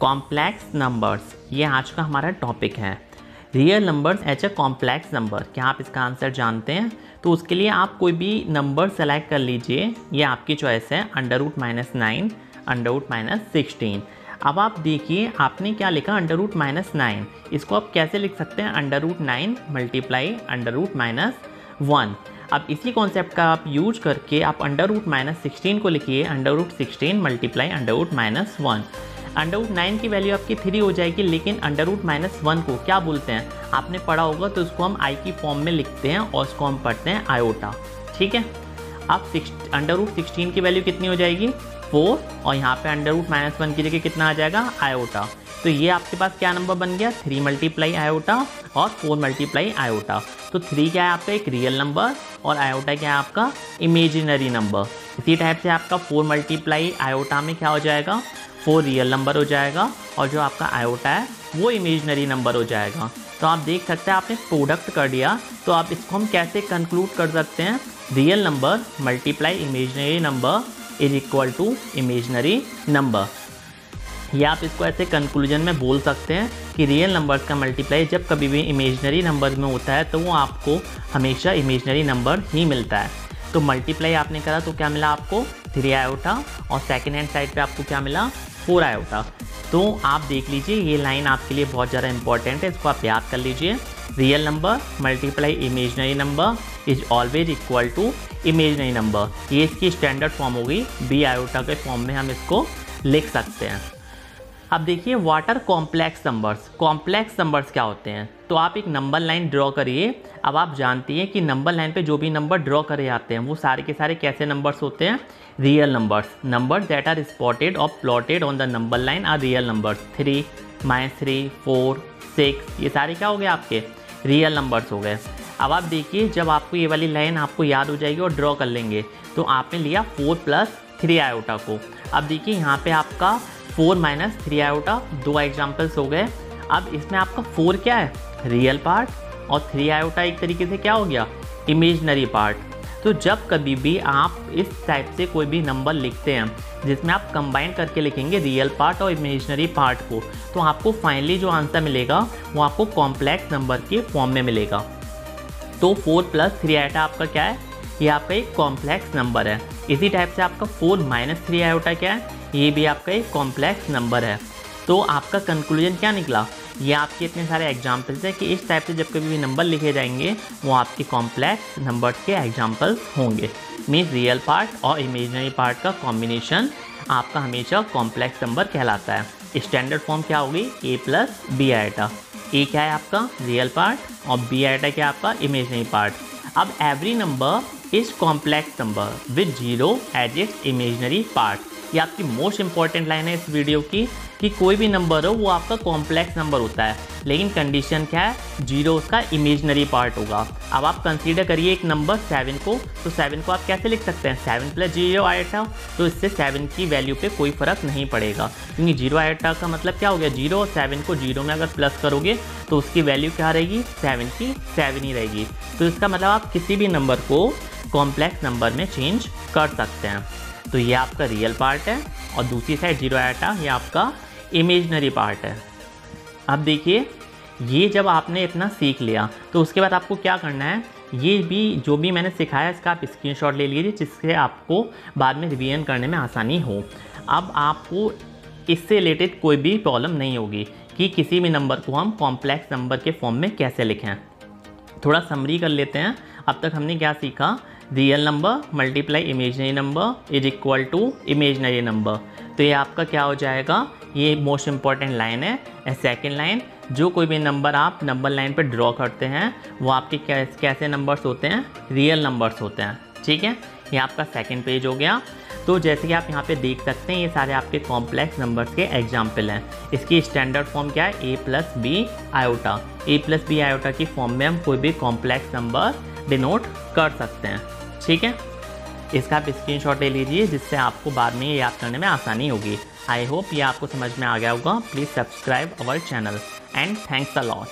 Complex numbers ये आज का हमारा टॉपिक है। रियल नंबर्स एच ए कॉम्प्लेक्स नंबर क्या आप इसका आंसर जानते हैं? तो उसके लिए आप कोई भी नंबर सेलेक्ट कर लीजिए। ये आपकी चॉइस है under root minus nine under root minus sixteen अब आप देखिए, आपने क्या लिखा? अंडर रूट माइनस नाइन इसको आप कैसे लिख सकते हैं? Under root nine multiply under root minus one अब इसी कॉन्सेप्ट का आप यूज़ करके आप अंडर रूट माइनस सिक्सटीन को लिखिए। Under root sixteen multiply under root minus one under root nine की वैल्यू आपकी थ्री हो जाएगी, लेकिन अंडर रूट माइनस वन को क्या बोलते हैं? आपने पढ़ा होगा तो उसको हम आई की फॉर्म में लिखते हैं और उसको हम पढ़ते हैं आयोटा ठीक है? अब सिक्स अंडर रूट सिक्सटीन की वैल्यू कितनी हो जाएगी? फोर और यहाँ पे अंडर रूट माइनस वन की जगह कितना आ जाएगा? आयोटा तो ये आपके पास क्या नंबर बन गया? थ्री मल्टीप्लाई आयोटा और फोर मल्टीप्लाई आयोटा तो थ्री क्या है आपका? एक रियल नंबर और आयोटा क्या है आपका? इमेजिनरी नंबर इसी टाइप से आपका फोर मल्टीप्लाई आयोटा में क्या हो जाएगा? फोर रियल नंबर हो जाएगा और जो आपका आयोटा है, वो इमेजनरी नंबर हो जाएगा। तो आप देख सकते हैं, आपने प्रोडक्ट कर दिया तो आप इसको हम कैसे कंक्लूड कर सकते हैं? Real number multiply imaginary number is equal to imaginary number या आप इसको ऐसे कंक्लूजन में बोल सकते हैं कि रियल नंबर्स का मल्टीप्लाई जब कभी भी इमेजनरी नंबर में होता है तो वो आपको हमेशा इमेजनरी नंबर ही मिलता है। तो मल्टीप्लाई आपने करा तो क्या मिला आपको? थ्री आयोटा और सेकेंड हैंड साइड पे आपको क्या मिला? फोर आयोटा तो आप देख लीजिए, ये लाइन आपके लिए बहुत ज़्यादा इंपॉर्टेंट है। इसको आप याद कर लीजिए। Real number multiply imaginary number is always equal to imaginary number ये इसकी स्टैंडर्ड फॉर्म होगी बी आयोटा के फॉर्म में हम इसको लिख सकते हैं। अब देखिए what are complex numbers complex numbers क्या होते हैं? तो आप एक नंबर लाइन ड्रॉ करिए। अब आप जानती हैं कि नंबर लाइन पे जो भी नंबर ड्रॉ करे जाते हैं, वो सारे के सारे कैसे नंबर्स होते हैं? Real numbers numbers that are spotted और plotted on the number line are real numbers three minus three four six ये सारे क्या हो गए आपके? रियल नंबर्स हो गए। अब आप देखिए, जब आपको ये वाली लाइन आपको याद हो जाएगी और ड्रॉ कर लेंगे तो आपने लिया फोर प्लस थ्री आयोटा को। अब देखिए, यहाँ पे आपका फोर माइनस थ्री आयोटा दो एग्जाम्पल्स हो गए। अब इसमें आपका फोर क्या है? रियल पार्ट और थ्री आयोटा एक तरीके से क्या हो गया? Imaginary part. तो जब कभी भी आप इस टाइप से कोई भी नंबर लिखते हैं, जिसमें आप कंबाइन करके लिखेंगे रियल पार्ट और इमेजनरी पार्ट को तो आपको फाइनली जो आंसर मिलेगा, वो आपको कॉम्प्लेक्स नंबर के फॉर्म में मिलेगा। तो फोर प्लस थ्री आयोटा आपका क्या है? ये आपका एक कॉम्प्लेक्स नंबर है। इसी टाइप से आपका फोर माइनस थ्री आयोटा क्या है? ये भी आपका एक कॉम्प्लेक्स नंबर है। तो आपका कंक्लूजन क्या निकला? ये आपके इतने सारे एग्जाम्पल्स हैं कि इस टाइप से जब कभी भी नंबर लिखे जाएँगे, वो आपके कॉम्प्लेक्स नंबर के एग्जाम्पल्स होंगे। मीन्स रियल पार्ट और इमेजनरी पार्ट का कॉम्बिनेशन आपका हमेशा कॉम्प्लेक्स नंबर कहलाता है। स्टैंडर्ड फॉर्म क्या होगी? A plus B iota A क्या है आपका? रियल पार्ट और बी आइटा क्या आपका? इमेजनरी पार्ट अब every number is complex number with zero as its imaginary part ये आपकी मोस्ट इंपॉर्टेंट लाइन है इस वीडियो की, कि कोई भी नंबर हो, वो आपका कॉम्प्लेक्स नंबर होता है। लेकिन कंडीशन क्या है? ज़ीरो उसका इमेजनरी पार्ट होगा। अब आप कंसीडर करिए एक नंबर सेवन को। तो सेवन को आप कैसे लिख सकते हैं? सेवन प्लस ज़ीरो आया था। तो इससे सेवन की वैल्यू पे कोई फ़र्क नहीं पड़ेगा। क्योंकि ज़ीरो आया का मतलब क्या हो गया? ज़ीरो और सेवन को ज़ीरो में अगर प्लस करोगे तो उसकी वैल्यू क्या रहेगी? सेवन की सेवन ही रहेगी। तो इसका मतलब आप किसी भी नंबर को कॉम्प्लेक्स नंबर में चेंज कर सकते हैं। तो ये आपका रियल पार्ट है और दूसरी साइड ज़ीरो आटा ये आपका इमेजनरी पार्ट है। अब देखिए, ये जब आपने इतना सीख लिया तो उसके बाद आपको क्या करना है? ये भी, जो भी मैंने सिखाया इसका आप स्क्रीनशॉट ले लीजिए, जिससे आपको बाद में रिवीजन करने में आसानी हो। अब आपको इससे रिलेटेड कोई भी प्रॉब्लम नहीं होगी कि किसी भी नंबर को हम कॉम्प्लेक्स नंबर के फॉर्म में कैसे लिखें। थोड़ा समरी कर लेते हैं। अब तक हमने क्या सीखा? Real number multiply imaginary number is equal to imaginary number तो ये आपका क्या हो जाएगा? ये मोस्ट इंपॉर्टेंट लाइन है। सेकेंड लाइन जो कोई भी नंबर आप नंबर लाइन पर ड्रॉ करते हैं, वो आपके कैसे नंबर्स होते हैं? रियल नंबर्स होते हैं। ठीक है? ये आपका सेकेंड पेज हो गया। तो जैसे कि आप यहाँ पे देख सकते हैं, ये सारे आपके कॉम्प्लेक्स नंबर्स के एग्ज़ाम्पल हैं। इसकी स्टैंडर्ड फॉर्म क्या है? A plus B iota A plus B iota की फॉर्म में हम कोई भी कॉम्प्लेक्स नंबर डिनोट कर सकते हैं। ठीक है? इसका आप स्क्रीन ले लीजिए, जिससे आपको बाद में ये याद करने में आसानी होगी। आई होप ये आपको समझ में आ गया होगा। Please subscribe our channel and thanks a lot